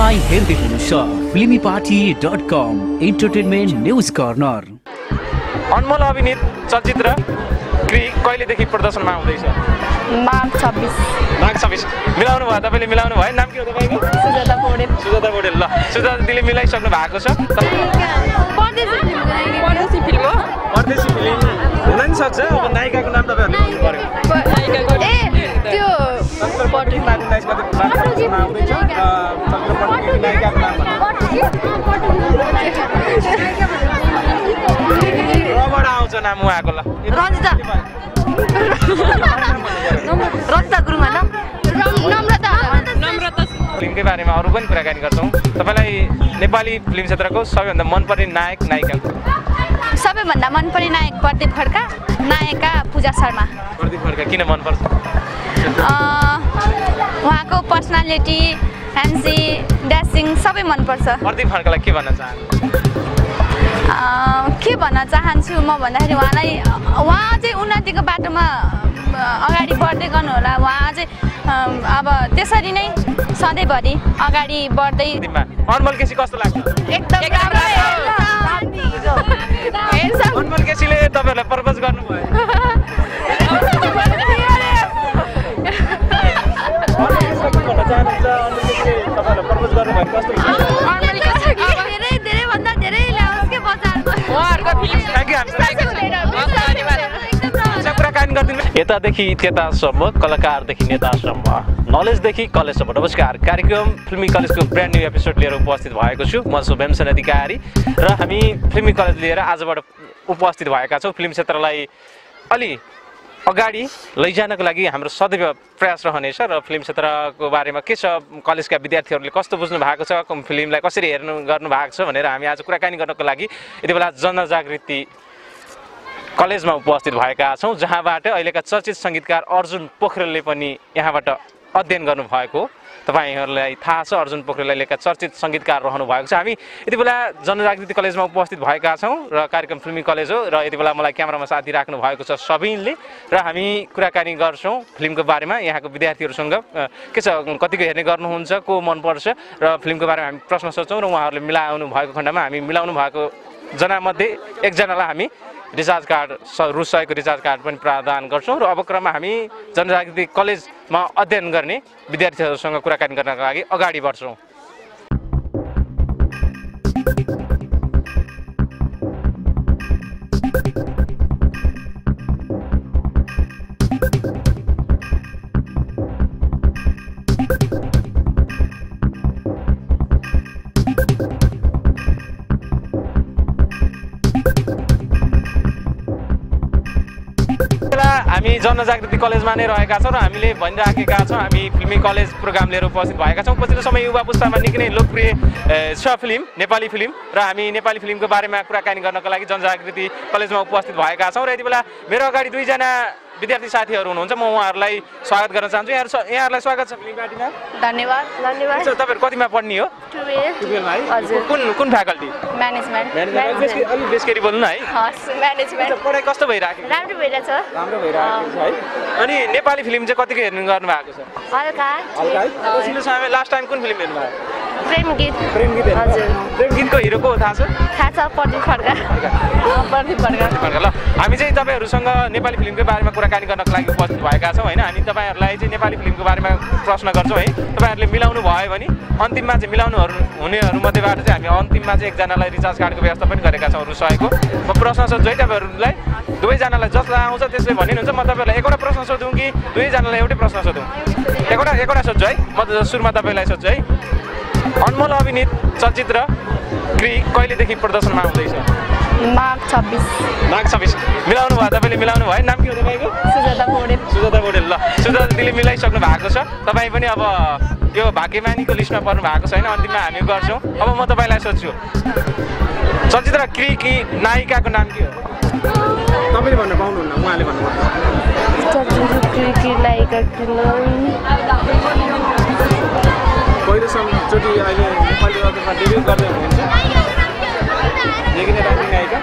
तपाईँ हेर्दै हुनुहुन्छ filmy party dot com entertainment news corner. Anmol अभिनीत चलचित्र क्रि कहिलेदेखि प्रदर्शनमा आउँदैछ? माघ छब्बिस। माघ छब्बिस। मिलाउनु भयो तपाईँले मिलाउनु भयो। नाम के हो तपाईँको? सुजाता पौडेल। सुजाता पौडेल। ल सुजाता दिदीले मिलाइसक्नु भएको छ। परदेशी फिल्म हो परदेशी फिल्म हुन नि सक्छ। अब नायिकाको नाम पऱ्यो। आउँछ नाम उहाँको ल गुरुङ होइन फिल्मकै बारेमा अरू पनि कुराकानी गर्छौँ। तपाईँलाई नेपाली फिल्म क्षेत्रको सबैभन्दा मनपर्ने नायक नायिका सबैभन्दा मनपर्ने नायक प्रदीप खड्का नायिका पूजा शर्मा। प्रदीप खड्का किन मनपर्छ? अँ, उहाँको पर्सनालिटी ह्यान्सी ड्यासिङ सबै मनपर्छ। प्रदीप खड्कालाई के भन्न चाहन्छु के भन्न चाहन्छु म भन्दाखेरि उहाँलाई उहाँ चाहिँ उन्नतिको बाटोमा अगाडि बढ्दै गर्नुहोला। उहाँ चाहिँ अब त्यसरी नै सधैँभरि अगाडि बढ्दै अनमोल केसी कस्तो लाग्छ? एकदम केसीले तपाईँहरूलाई प्रपोज गर्नुभयो। धेरै यतादेखि त्यतासम्म कलाकारदेखि नेतासम्म नलेजदेखि कलेजसम्म। नमस्कार कार्यक्रम फिल्मी कलेजको ब्रान्ड न्यू एपिसोड लिएर उपस्थित भएको छु। म शुभेमसन अधिकारी र हामी फिल्मी कलेज लिएर आजबाट उपस्थित भएका छौँ। फिल्म क्षेत्रलाई अलि अगाडि लैजानको लागि हाम्रो सदैव प्रयास रहनेछ र फिल्म क्षेत्रको बारेमा के छ कलेजका विद्यार्थीहरूले कस्तो बुझ्नु भएको छ फिल्मलाई कसरी हेर्नु गर्नु भएको छ भनेर हामी आज कुराकानी गर्नको लागि यति बेला जनजागृति कलेजमा उपस्थित भएका छौँ जहाँबाट अहिलेका चर्चित सङ्गीतकार अर्जुन पोखरेलले पनि यहाँबाट अध्ययन गर्नुभएको तपाईँहरूलाई थाहा छ अर्जुन पोखरेल अहिलेका चर्चित सङ्गीतकार रहनु भएको छ। हामी यति बेला जनजागृति कलेजमा उपस्थित भएका छौँ र कार्यक्रम फिल्मी कलेज हो र यति बेला मलाई क्यामरामा साथी राख्नु भएको छ सबिनले र हामी कुराकानी गर्छौँ फिल्मको बारेमा यहाँको विद्यार्थीहरूसँग। के छ कतिको हेर्ने गर्नुहुन्छ को मनपर्छ र फिल्मको बारेमा हामी प्रश्न सोध्छौँ र उहाँहरूले मिलाउनु भएको खण्डमा हामी मिलाउनु भएको जनामध्ये एकजनालाई हामी रिचार्ज कार्ड रु सयको रिचार्ज कार्ड पनि प्रदान गर्छौँ र अब क्रममा हामी जनजागृति कलेजमा अध्ययन गर्ने विद्यार्थीहरूसँग कुराकानी गर्नका लागि अगाडि बढ्छौँ। जनजागृति कलेजमा नै रहेका छौँ र हामीले भनिराखेका छौँ हामी फिल्मी कलेज प्रोग्राम लिएर उपस्थित भएका छौँ। पछिल्लो समय युवा पुस्तामा निकै नै लोकप्रिय छ फिल्म नेपाली फिल्म र हामी नेपाली फिल्मको बारेमा कुराकानी गर्नको लागि जनजागृति कलेजमा उपस्थित भएका छौँ र यति बेला मेरो अगाडि दुईजना विद्यार्थी साथीहरू हुनुहुन्छ म उहाँहरूलाई स्वागत गर्न चाहन्छु। यहाँहरू यहाँहरूलाई स्वागत छ। पार्टीमा धन्यवाद। धन्यवाद। तपाईँहरू कतिमा पढ्ने हो? कुन कुन फ्याकल्टी? म्यानेजमेन्ट। अलिक बेसकेरी बोल्नु है। म्यानेजमेन्ट। पढाइ कस्तो भइरहेको? राम्रो भइरहेछ। राम्रो भइरहेको छ है। अनि नेपाली फिल्म चाहिँ कतिको हेर्नु गर्नु भएको छ लास्ट टाइम कुन फिल्म हेर्नु भयो प्रेम गीत प्रेम गीत हजुर। प्रेम गीतको हिरो को थाहा छ? थाहा छ प्रदीप खड्का। प्रदीप खड्का। खड्का, ल। हामी चाहिँ तपाईँहरूसँग नेपाली फिल्मकै बारेमा कुराकानी गर्नको लागि उपस्थित भएका छौँ होइन? हामी तपाईँहरूलाई चाहिँ नेपाली फिल्मको बारेमा प्रश्न गर्छौँ है? तपाईँहरूले मिलाउनु भयो भने अन्तिममा चाहिँ मिलाउनुहरू हुनेहरू मध्येबाट चाहिँ हामी अन्तिममा चाहिँ एकजनालाई रिचार्ज कार्डको व्यवस्था पनि गरेका छौँ रु सयको म प्रश्न सोध्छु है तपाईँहरूलाई? दुवैजनालाई जसलाई आउँछ त्यसले भनिनुहुन्छ। म तपाईँहरूलाई एकवटा प्रश्न सोधौँ कि दुवैजनालाई एउटै प्रश्न सोधौँ? एकवटा एकवटा सोध्छु है? म त सुरुमा तपाईँलाई सोध्छु है? अनमोल अभिनीत चलचित्र क्रि कहिलेदेखि प्रदर्शनमा आउँदैछ माघ छब्बिस। माघ छब्बिस। मिलाउनु भयो तपाईँले मिलाउनु भयो। नाम के हो तपाईँको? सुजाता पौडेल। सुजाता पौडेल ल। सुजाता दिदीले मिलाइसक्नु भएको छ। तपाईँ पनि अब यो भाग्यमानीको लिस्टमा पर्नु भएको छैन। अन्तिममा हामी गर्छौँ। अब म तपाईँलाई सोध्छु चलचित्र क्रि कि नायिकाको नाम के हो? तपाईँले भन्न पाउनुहुन्न उहाँले भन्नु पहिलोचोटि अहिले नेपाली अर्थमा डेब्यु गर्दै हुनुहुन्छ। देखि नै राख्ने नायिका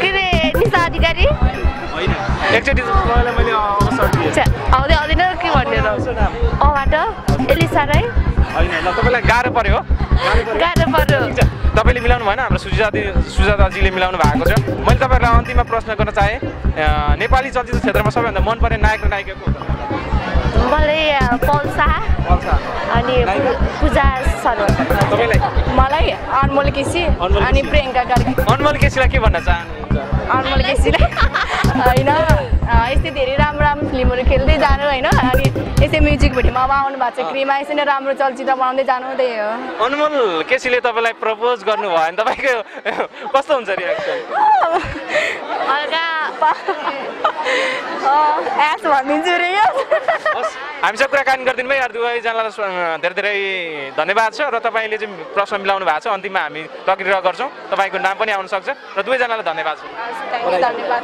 के अरे निशा अधिकारी? होइन। एकचोटि तपाईँलाई मैले अवसर दिएँ। छ्या, आउँदै आउँदैन के भन्ने र? यसो नाम। अबाट निसा राई। होइन ल तपाईँलाई गाह्रो पर्यो। गाह्रो छ तपाईँले मिलाउनु भएन हाम्रो सुजाता सुजाताजीले मिलाउनु भएको छ। मैले तपाईँहरूलाई अन्तिममा प्रश्न गर्न चाहेँ नेपाली चलचित्र क्षेत्रमा सबैभन्दा मनपर्ने नायक र नायिका को मलाई अनि पूजा शर्मा मलाई अनमोल केसी अनि। प्रियङ्का कार्की अनमोल केसीलाई के भन्न चाहनुहुन्छ? अनमोल केसीलाई? होइन। यस्तै धेरै राम्रो राम्रो फिल्महरू खेल्दै जानु होइन? अनि यस्तै म्युजिक भिडियोमा अब आउनु भएको छ क्रिमा यसरी नै राम्रो चलचित्र बनाउँदै जानु त्यही हो। अनमोल केसीले तपाईँलाई प्रपोज गर्नुभयो भने तपाईँको कस्तो हुन्छ रियाक्सन हल्का एस भनिदिन्छु रे। हामीसँग कुराकानी गरिदिनु भयो। दुवैजनालाई धेरै धेरै धन्यवाद छ। र तपाईँले चाहिँ प्रश्न मिलाउनु भएको छ। अन्तिममा हामी प्रक्रिया गर्छौँ। तपाईँको नाम पनि आउन सक्छ। र दुवैजनालाई धन्यवाद छ। धन्यवाद।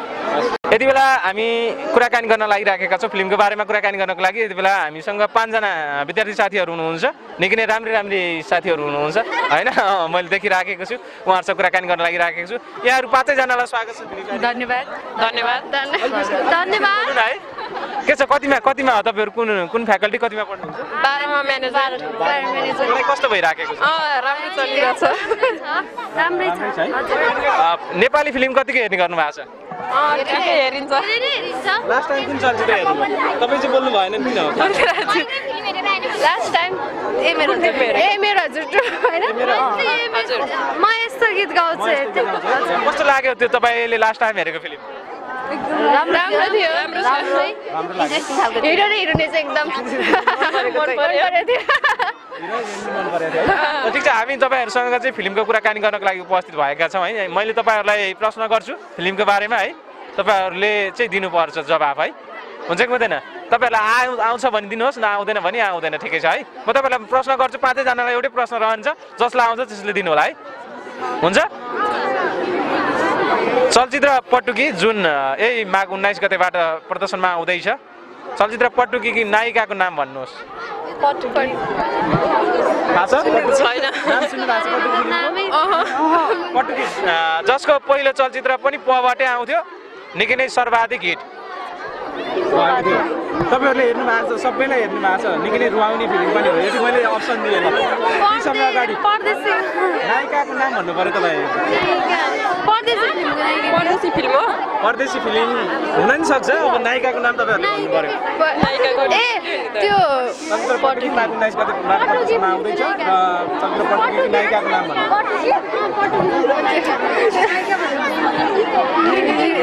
यति बेला हामी कुराकानी गर्न लागिराखेका छौँ फिल्मको बारेमा कुराकानी गर्नको लागि। यति बेला हामीसँग पाँचजना विद्यार्थी साथीहरू हुनुहुन्छ। निकै नै राम्री राम्री साथीहरू हुनुहुन्छ। होइन? मैले देखिराखेको छु। उहाँहरूसँग कुराकानी गर्न लागिराखेको छु। यहाँहरू पाँचैजनालाई स्वागत छ धन्यवाद। धन्यवाद। धन्यवाद। है के छ? कतिमा कतिमा हो तपाईँहरू कुन कुन फ्याकल्टी कतिमा पढ्नुहुन्छ? बाह्रमा म्यानेजर। मलाई कस्तो भइराखेको छ? अँ राम्रो चलिरहेछ। राम्रै छ। अँ, नेपाली फिल्म कतिको हेर्ने गर्नु भएको छ? हेरिन्छ। लास्ट टाइम कुन चलचित्र हेर्नु तपाईँ चाहिँ बोल्नु भएन किन हो लास्ट टाइम ए मेरो ए मेरो हजुर होइन हजुर। म यस्तो गीत गाउँछु कस्तो लाग्यो त्यो तपाईँले लास्ट टाइम हेरेको फिल्म राम्रो थियो। हिरो र हिरोइनी चाहिँ एकदम ठिक छ हामी तपाईँहरूसँग चाहिँ फिल्मको कुराकानी गर्नको लागि उपस्थित भएका छौँ है। मैले तपाईँहरूलाई प्रश्न गर्छु फिल्मको बारेमा है। तपाईँहरूले चाहिँ दिनुपर्छ जवाफ है। हुन्छ कि हुँदैन? तपाईँहरूलाई आउ आउँछ भने दिनुहोस् न आउँदैन भने आउँदैन ठिकै छ है। म तपाईँहरूलाई प्रश्न गर्छु पाँचैजनालाई एउटै प्रश्न रहन्छ। जसलाई आउँछ त्यसले दिनु होला है। हुन्छ? चलचित्र पटुकी जुन यही माघ उन्नाइस गतेबाट प्रदर्शनमा आउँदैछ। चलचित्र पटुकी नायिकाको नाम भन्नुहोस्। जसको पहिलो चलचित्र पनि पबाटै आउँथ्यो निकै नै सर्वाधिक हिट। तपाईँहरूले हेर्नु भएको छ सबैलाई हेर्नु भएको छ। निकै नै रुवाउने फिल्म पनि हो। यदि मैले अप्सन तीसँग अगाडि परदेशी। नायिकाको नाम भन्नु पऱ्यो तपाईँ परदेशी फिल्म हो परदेशी फिल्म हुन नि सक्छ। अब नायिकाको नाम तपाईँहरूले भन्नु पऱ्यो। आउँदैछ र नायिकाको नाम भन्नु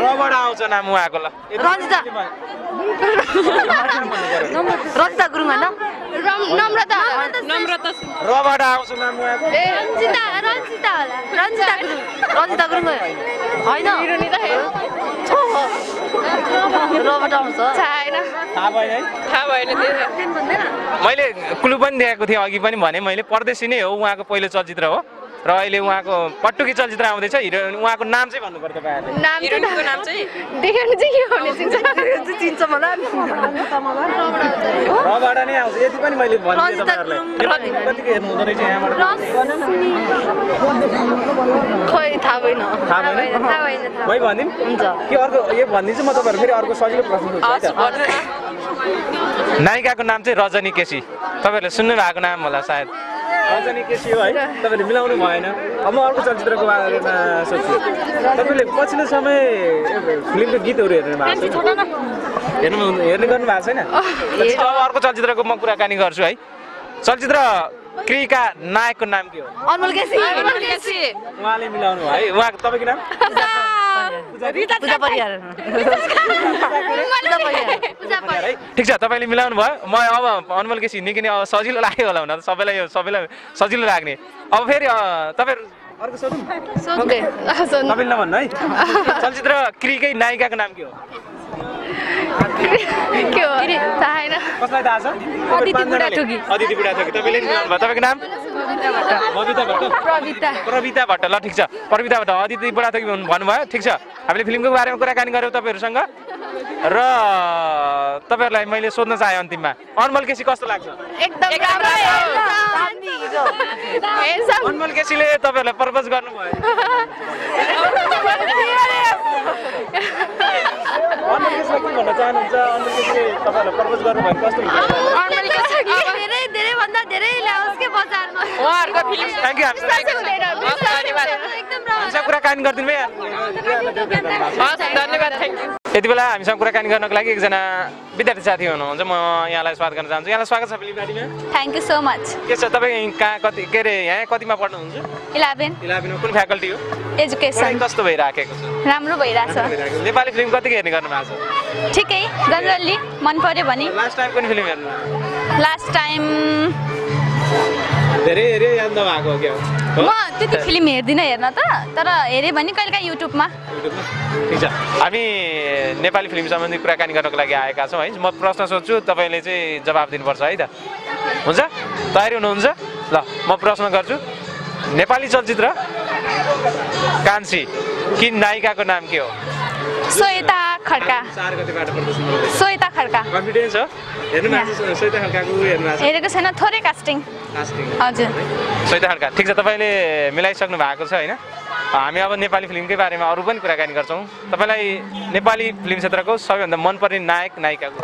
रबाट आउँछ नाम उहाँको ल। रन्जिता गुरुङ होइन नम्रता। नम्रता रबाट आउँछ नाम ए रन्जिता रन्जिता होला। रन्जिता गुरुङ रन्जिता गुरुङ होइन? रबाट आउँछ। छैन थाहा भएन है? थाहा भएन मैले क्लु पनि दिएको थिएँ अघि पनि भने मैले परदेशी नै हो उहाँको पहिलो चलचित्र हो। र अहिले उहाँको पटुकी चलचित्र आउँदैछ। हिरो उहाँको नाम चाहिँ भन्नु पर्यो तपाईँहरूले नाम चाहिँ हिरोइनको नाम चाहिँ? देख्यो भने चाहिँ के भने चिन्छ? चिन्छ मलाई। रबाट नै आउँछ। यति पनि मैले भनिदिएँ रन्जिता तपाईँहरूलाई। गुरुङ, यो कतिको हेर्नु हुँदो रहेछ यहाँबाट? खोइ थाहा भएन। थाहा भएन? थाहा भएन थाहा मै भनिदिउँ हुन्छ। कि अर्को यो भनिदिन्छु म तपाईँहरू फेरि अर्को सजिलो प्रश्न नायिकाको नाम चाहिँ रजनी केसी। तपाईँहरूले सुन्नु भएको नाम होला सायद। रजनी केसी हो है तपाईँले मिलाउनु भएन। अब म अर्को चलचित्रको बारेमा सोध्छु तपाईँले पछिल्लो समय फिल्मको गीतहरू हेर्नु भएको छैन हेर्नु हेर्ने गर्नु भएको छैन? अब अर्को चलचित्रको म कुराकानी गर्छु है। चलचित्र क्रिका नायकको नाम के हो? अनमोल केसी। उहाँले मिलाउनु भयो है। उहाँको तपाईँको नाम? ठिक छ तपाईँले मिलाउनु भयो। म अब अनमोल केसी निकै नै अब सजिलो लाग्यो होला हुन त सबैलाई यो सबैलाई सजिलो लाग्ने। अब फेरि तपाईँहरू अर्को सोधौँ? ओके। तपाईँले नभन्नु है? चलचित्र क्रिकै नायिकाको नाम के हो? के हो? थाहा छैन कसलाई थाहा छ? अदिति बुढाथोकी। अदिति बुढाथोकी तपाईँले नि मिलाउनु भयो तपाईँको नाम? बबिता भट्ट। प्रविता। प्रविता भट्ट। ल ठिक छ। प्रविता भट्ट अदिति बुढाथोकी भन्नु- भन्नुभयो। ठिक छ। हामीले फिल्मको बारेमा कुराकानी गऱ्यौँ तपाईँहरूसँग। र तपाईँहरूलाई मैले सोध्न चाहेँ अन्तिममा। अनमोल केसी कस्तो लाग्छ? एकदम राम्रो हेन्डसम अनमोल केसीले तपाईँहरूलाई प्रपोज गर्नुभयो। के भन्न चाहनुहुन्छ? तपाईँहरूलाई प्रपोज गर्नुभयो कस्तो हुन्छ? धेरै बजारमा? उहाँहरूको थ्याङ्क यू। एकदम कुराकानी गरिदिनु भयो धन्यवाद। थ्याङ्क यू यति बेला हामीसँग कुराकानी गर्नको लागि एकजना विद्यार्थी साथी हुनुहुन्छ। म यहाँलाई स्वागत गर्न चाहन्छु। यहाँलाई स्वागत छ फिल्मबारीमा थ्याङ्क यू सो मच के छ? तपाईँ कहाँ कति के अरे यहाँ कतिमा पढ्नुहुन्छ? इलेभेन इलेभेनमा कुन फ्याकल्टी हो? एजुकेसन कस्तो भइराखेको छ? राम्रो भइरहेछ। नेपाली फिल्म कतिको हेर्ने गर्नु भएको छ? ठिकै। जनरली मन पर्यो भने। लास्ट टाइम कुन फिल्म हेर्नु लास्ट टाइम धेरै हेऱ्यो याद नभएको हो क्या? म त्यति फिल्म हेर्दिनँ हेर्न त तर हेरेँ भने कहिलेकाहीँ युट्युबमा। युट्युबमा? ठिक छ। हामी नेपाली फिल्म सम्बन्धी कुराकानी गर्नको लागि आएका छौँ है। म प्रश्न सोध्छु तपाईँले चाहिँ जवाब दिनुपर्छ है त? हुन्छ? तयारी हुनुहुन्छ? ल म प्रश्न गर्छु। नेपाली चलचित्र कान्छी कि नायिकाको नाम के हो? सोयता खड्का। सोयता खड्का। कन्फिडेन्स हो? सैता खड्काको हेरेको छैन थोरै कास्टिङ हजुर। सैता खड्का ठिक छ तपाईँले मिलाइसक्नु भएको छ होइन? हामी अब नेपाली फिल्मकै बारेमा अरू पनि कुराकानी गर्छौँ। तपाईँलाई नेपाली फिल्म क्षेत्रको सबैभन्दा मनपर्ने नायक नायिकाको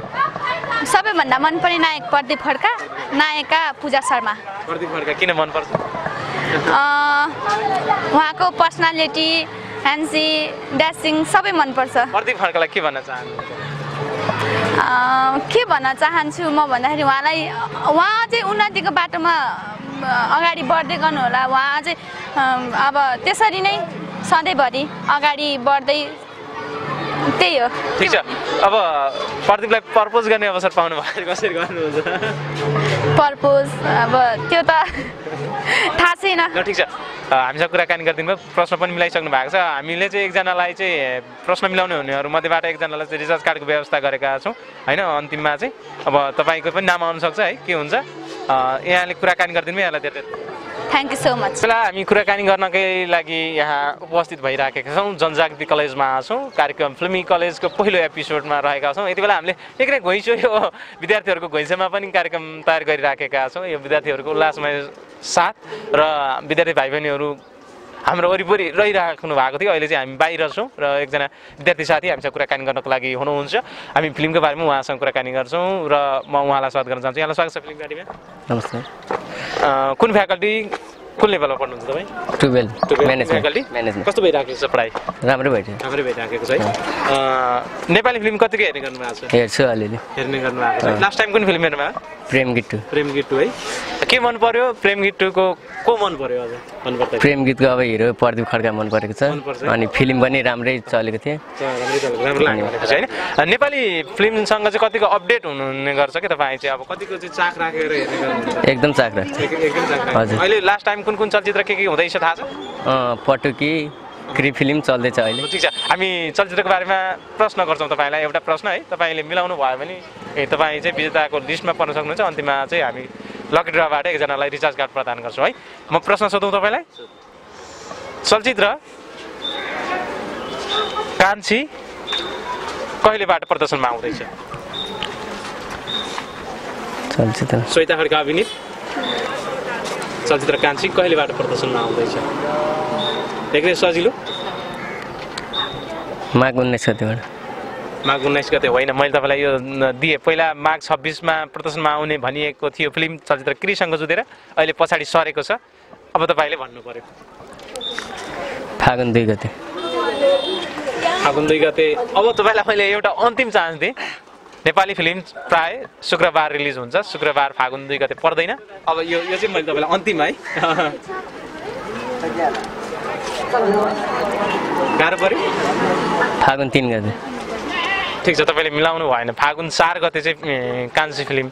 सबैभन्दा मनपर्ने नायक प्रदीप खड्का नायिका पूजा शर्मा। प्रदीप खड्का किन मनपर्छ? उहाँको पर्सनालिटी ह्यान्सी ड्यासिङ सबै मनपर्छ। प्रदीप खड्कालाई के भन्न चाहनुहुन्छ? के भन्न चाहन्छु म भन्दाखेरि उहाँलाई उहाँ चाहिँ उन्नतिको बाटोमा अगाडि बढ्दै गर्नुहोला। उहाँ चाहिँ अब त्यसरी नै सधैँभरि अगाडि बढ्दै त्यही हो। ठिक छ। अब प्रदीपलाई प्रपोज गर्ने अवसर पाउनु भयो कसरी गर्नुहुन्छ? पर्पोज अब त्यो त थाहा छैन। ठिक छ। हामीसँग कुराकानी गरिदिनु भयो प्रश्न पनि मिलाइसक्नु भएको छ। हामीले चाहिँ एकजनालाई चाहिँ प्रश्न मिलाउने हुनेहरू मध्येबाट एकजनालाई चाहिँ रिचार्ज कार्डको व्यवस्था गरेका छौँ। होइन अन्तिममा चाहिँ। अब तपाईँको पनि नाम आउनसक्छ है के हुन्छ? यहाँले कुराकानी गरिदिनु यहाँलाई धेरै धेरै थ्याङ्क यू सो मच बेला हामी कुराकानी गर्नकै लागि यहाँ उपस्थित भइराखेका छौँ। जनजागृति कलेजमा छौँ। कार्यक्रम फिल्मी कलेजको पहिलो एपिसोडमा रहेका छौँ। यति बेला हामीले निकै घुइँचो यो विद्यार्थीहरूको घुइँचोमा पनि कार्यक्रम तयार गरिराखेका छौँ। यो विद्यार्थीहरूको उल्लासमय साथ र विद्यार्थी भाइ बहिनीहरू हाम्रो वरिपरि रहिराख्नु भएको थियो। अहिले चाहिँ हामी बाहिर छौँ र एकजना विद्यार्थी साथी हामीसँग कुराकानी गर्नको लागि हुनुहुन्छ। हामी फिल्मको बारेमा उहाँसँग कुराकानी गर्छौँ र म उहाँलाई स्वागत गर्न चाहन्छु। यहाँलाई स्वागत छ फिल्म गाडीमा। नमस्कार। कुन फ्याकल्टी कुन लेभलमा पढ्नुहुन्छ तपाईँ? टुवेल्भ फ्याकल्टी म्यानेजमेन्ट कस्तो भइराखेको छ पढाइ? राम्रै भइदियो राम्रै भइराखेको छ है। नेपाली फिल्म कतिको हेर्ने गर्नु भएको छ? हेर्छु अलिअलि। हेर्ने गर्नु भएको छ लास्ट टाइम कुन फिल्म हेर्नु भयो प्रेम गिट्टु। प्रेम गिट्टु है। के मन पर्यो? प्रेम गिट्टुको को मन पर्यो भन्नुपर्दा प्रेम गीतको अब हिरो प्रदीप खड्का मन परेको छ। अनि फिल्म पनि राम्रै चलेको थियो। होइन? नेपाली फिल्मसँग चाहिँ कतिको अपडेट हुनुहुने गर्छ कि तपाईँ चाहिँ? अब कतिको चाहिँ चाख राखेर हेर्ने एकदम चाख राखेर। हजुर। अहिले लास्ट टाइम कुन कुन चलचित्र के के हुँदैछ थाहा छ? पटुकी क्री फिल्म चल्दैछ अहिले। ठिक छ। हामी चलचित्रको बारेमा प्रश्न गर्छौँ तपाईँलाई एउटा प्रश्न है। तपाईँले मिलाउनु भयो भने तपाईँ चाहिँ विजेताको लिस्टमा पर्न सक्नुहुन्छ। अन्तिममा चाहिँ हामी लकी ड्रबाट एकजनालाई रिचार्ज कार्ड प्रदान गर्छौँ है। म प्रश्न सोधौँ तपाईँलाई? चलचित्र कान्छी कहिलेबाट प्रदर्शनमा आउँदैछ? चलचित्र। श्वेता खड्का अभिनीत। चलचित्र कान्छी कहिलेबाट प्रदर्शनमा आउँदैछ? एक्लै सजिलो। माघ उन्नाइस गतिबाट। माघ उन्नाइस गते होइन मैले तपाईँलाई यो दिएँ। पहिला माघ छब्बिसमा प्रदर्शनमा आउने भनिएको थियो फिल्म चलचित्र क्रिसँग जुधेर अहिले पछाडि सरेको छ। अब तपाईँले भन्नु पर्यो। फागुन दुई गते। फागुन दुई गते। अब तपाईँलाई मैले एउटा अन्तिम चान्स दिएँ। नेपाली फिल्म प्राय शुक्रबार रिलिज हुन्छ। शुक्रबार फागुन दुई गते पर्दैन। अब यो यो चाहिँ मैले तपाईँलाई अन्तिम है। गाह्रो पऱ्यो फागुन तिन गते। ठिक छ तपाईँले मिलाउनु भएन। फागुन चार गते चाहिँ कान्छी फिल्म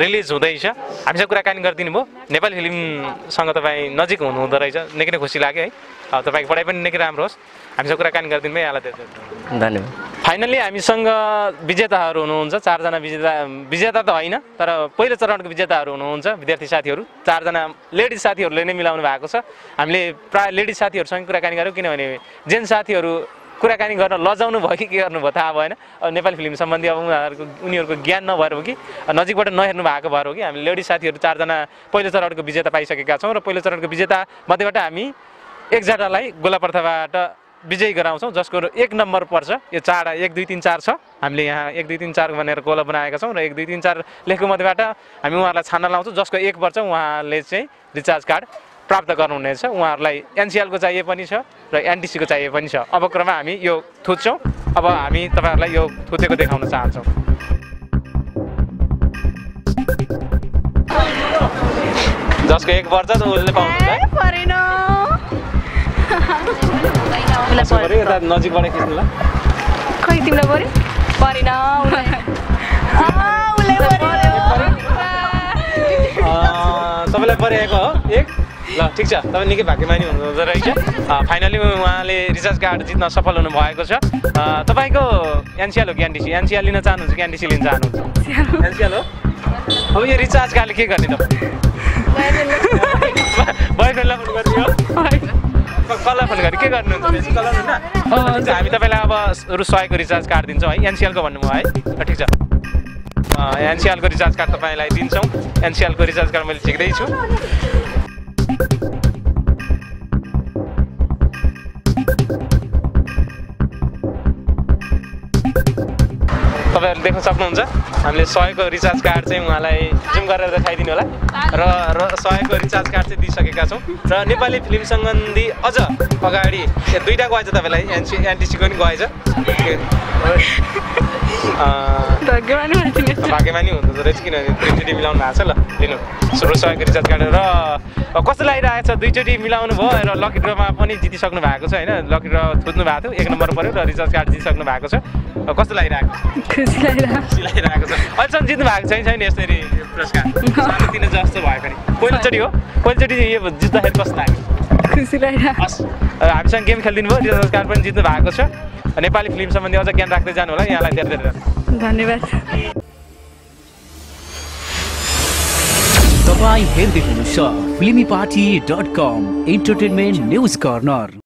रिलिज हुँदैछ। हामीसँग कुराकानी गरिदिनु भयो। नेपाली फिल्मसँग तपाईँ नजिक हुनुहुँदो रहेछ। निकै नै खुसी लाग्यो है। तपाईँको पढाइ पनि निकै राम्रो होस्। हामीसँग कुराकानी गरिदिनु भयो। यहाँलाई। धन्यवाद। फाइनल्ली हामीसँग विजेताहरू हुनुहुन्छ। चारजना विजेता विजेता त होइन तर पहिलो चरणको विजेताहरू हुनुहुन्छ। विद्यार्थी साथीहरू। चारजना लेडिज साथीहरूले नै मिलाउनु भएको छ। हामीले प्रायः लेडिज साथीहरूसँग कुराकानी गऱ्यौँ। किनभने जेन्ट्स साथीहरू कुराकानी गर्न लजाउनु भयो कि के गर्नुभयो थाहा भएन। अब नेपाली फिल्म सम्बन्धी अब उनीहरूको उनीहरूको ज्ञान नभएर हो कि। नजिकबाट नहेर्नु भएको भएर हो कि। हामीले लेडिज साथीहरू चारजना पहिलो चरणको विजेता पाइसकेका छौँ र पहिलो चरणको विजेता मध्येबाट हामी एकजनालाई गोलाप्रथाबाट विजयी गराउँछौँ जसको एक नम्बर पर्छ। यो चार एक दुई तिन चार छ। हामीले यहाँ एक दुई तिन चार भनेर कोला बनाएका छौँ र एक दुई तिन चार लेखको मध्येबाट हामी उहाँहरूलाई छान्न लाउँछौँ जसको एक पर्छ उहाँले चाहिँ रिचार्ज कार्ड प्राप्त गर्नुहुनेछ। उहाँहरूलाई एनसिएलको चाहिए पनि छ र एनटिसीको चाहिए पनि छ। अब क्रममा हामी यो थुच्छौँ। अब हामी तपाईँहरूलाई यो थुतेको देखाउन चाहन्छौँ। जसको एक त उसले यता नजिकबाट खिच्नु ल खै तिमीलाई पऱ्यो? परेन तपाईँलाई परेको हो? एक? ल ठिक छ। तपाईँ निकै भाग्यमानी हुनुहुँदो रहेछ फाइनली उहाँले रिचार्ज कार्ड जित्न सफल हुनुभएको छ। तपाईँको एनसिएल हो कि एनडिसी एनसिएल लिन चाहनुहुन्छ कि एनडिसी लिन चाहनुहुन्छ? एनसिएल हो? अब यो रिचार्ज कार्डले के गर्ने त बोयफ्रेन्डलाई फोन गर्ने हो कसलाई फोन गर्ने के गर्नुहुन्छ हामी तपाईँलाई अब रु सयको रिचार्ज कार्ड दिन्छौँ है। एनसिएलको भन्नुभयो है। ल, ठिक छ। एनसिएलको रिचार्ज कार्ड तपाईँलाई दिन्छौँ। एनसिएलको रिचार्ज कार्ड मैले झिक्दैछु तपाईँहरूले देख्न सक्नुहुन्छ। हामीले सयको रिचार्ज कार्ड चाहिँ उहाँलाई जुम गरेर देखाइदिनु होला। र र सयको रिचार्ज कार्ड चाहिँ दिइसकेका छौँ। र नेपाली फिल्म सम्बन्धी अझ अगाडि दुईवटा गएछ तपाईँलाई एनसी एनटिसीको पनि गएछ भाग्यमानी हुँदो रहेछ किनभने दुईचोटि मिलाउनु भएको छ ल लिनु। सुरु सयको रिचार्ज कार्ड। र कस्तो लागिरहेको छ दुईचोटि मिलाउनु भयो र लकी ड्रमा पनि जितिसक्नु भएको छ होइन? लकी ड्र थुत्नु भएको थियो एक नम्बर पऱ्यो र रिचार्ज कार्ड जितिसक्नु भएको छ। कस्तो लागिरहेको खुसी लागिरहेको छ। अहिलेसम्म जित्नु भएको छैन छैन यसरी यो पुरस्कार सानोतिनो जस्तो भयो पनि पहिलोचोटि हो। पहिलोचोटि यो जित्दाखेरि कस्तो लाग्यो? खुसी लागिरहेको हस् हामीसँग गेम खेलिदिनु भयो। रिचार्ज कार्ड पनि जित्नु भएको छ। नेपाली फिल्म सम्बन्धी अझ ज्ञान राख्दै जानु होला यहाँलाई धेरै धेरै धन्यवाद। तपाईँ हेर्दै हुनुहुन्छ filmy party dot com entertainment news corner.